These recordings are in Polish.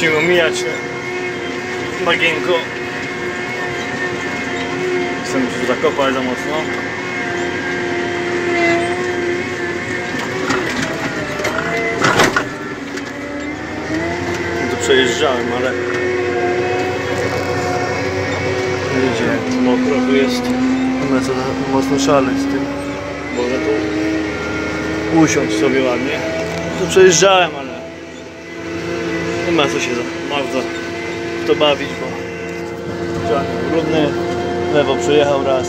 Musimy omijać bagienko. Chcemy się zakopać za mocno. Tu przejeżdżałem, ale widzicie mokro tu jest. Za mocno szaleć z tym. Może tu usiąść sobie ładnie. Tu przejeżdżałem, ale nie ma co się za bardzo w to bawić, bo ciągnik brudny, lewo przejechał raz.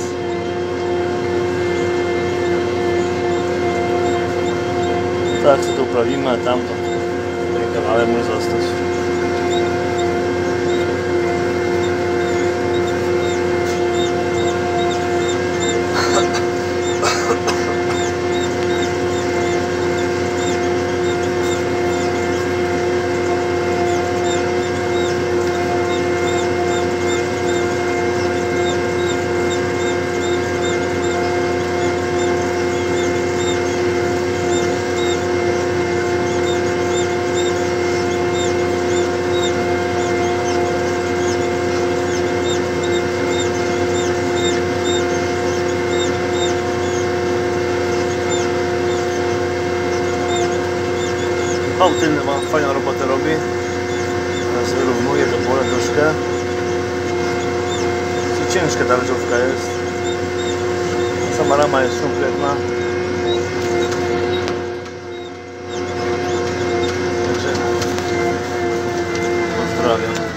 Tak, co tu uprawimy, a tamto ten kawałek może zostać. Pałtynny ma fajną robotę robi. Teraz wyrównuje to pole troszkę. Co ciężka ta leżówka jest. Sama rama jest kompletna. Pozdrawiam.